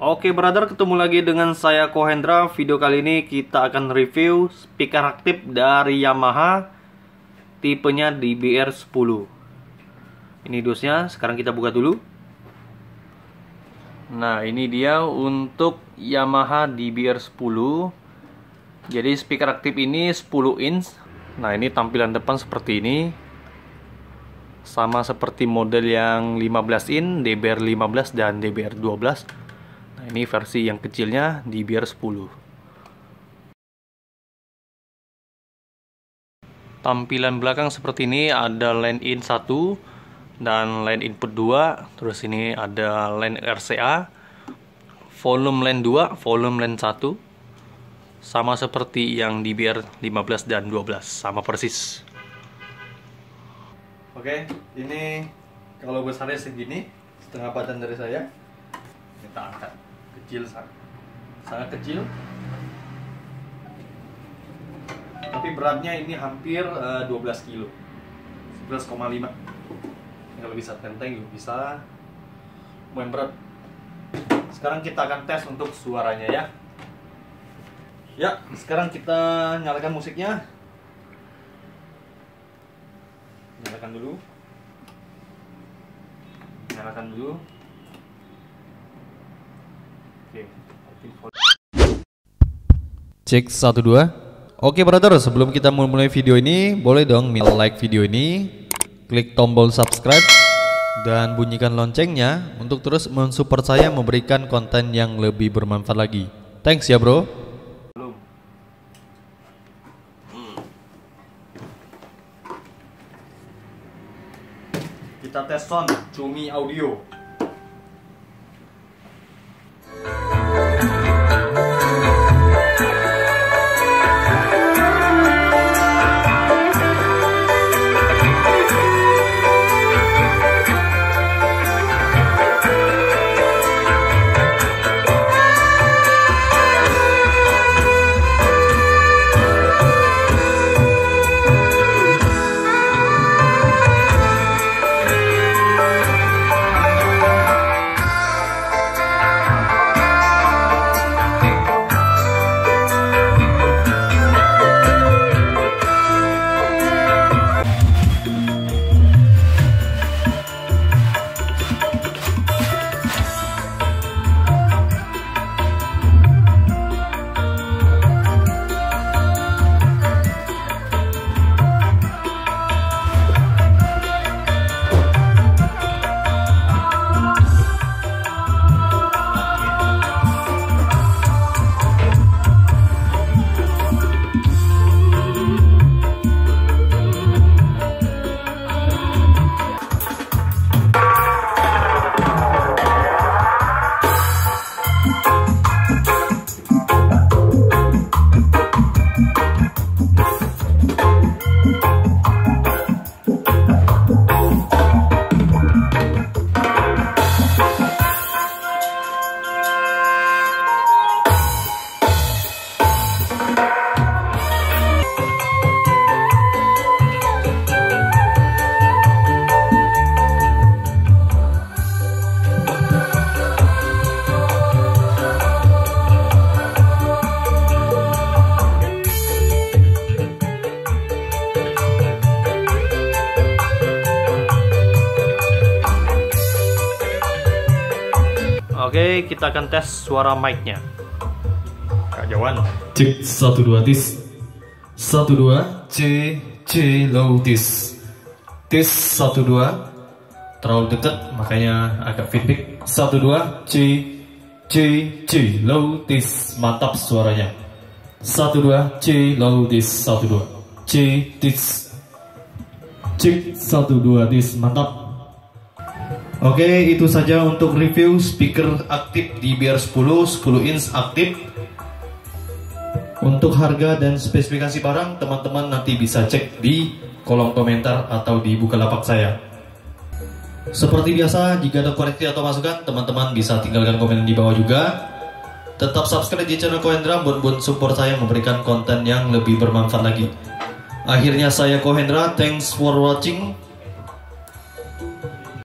Oke brother, ketemu lagi dengan saya Kohendra. Video kali ini kita akan review speaker aktif dari Yamaha tipenya DBR 10. Ini dosnya, sekarang kita buka dulu. Nah, ini dia untuk Yamaha DBR 10. Jadi speaker aktif ini 10 inch. Nah, ini tampilan depan seperti ini. Sama seperti model yang 15 in, DBR 15 dan DBR 12 Nah, ini versi yang kecilnya di biar 10. Tampilan belakang seperti ini ada line in 1 dan line input 2, terus ini ada line RCA, volume line 2, volume line 1. Sama seperti yang di biar 15 dan 12, sama persis. Oke, ini kalau besarnya segini, setengah badan dari saya. Kita angkat kecil sangat, kecil. Tapi beratnya ini hampir uh, 12 kilo. 11,5 kalau bisa tenteng juga bisa. Main berat. Sekarang kita akan tes untuk suaranya ya. Ya sekarang kita nyalakan musiknya. Nyalakan dulu. Nyalakan dulu Cek 1 2. Oke brother, sebelum kita mulai video ini, boleh dong like video ini, klik tombol subscribe dan bunyikan loncengnya untuk terus mensupport saya memberikan konten yang lebih bermanfaat lagi. Thanks ya, Bro. Kita tes sound Cumi Audio. Oke, kita akan tes suara mic-nya. Kak Jawan. Cek satu dua tis. Satu dua C C low tis. Tis satu dua. Terlalu dekat makanya agak feedback. Satu dua C C C low tis. Mantap suaranya. Satu dua C low tis satu dua C tis. Cek satu dua tis mantap. Oke, itu saja untuk review speaker aktif di BR10 10 inch aktif. Untuk harga dan spesifikasi barang, teman-teman nanti bisa cek di kolom komentar atau di Bukalapak saya. Seperti biasa, jika ada koreksi atau masukan, teman-teman bisa tinggalkan komen di bawah juga. Tetap subscribe di channel Kohendra buat support saya memberikan konten yang lebih bermanfaat lagi. Akhirnya saya Kohendra, thanks for watching.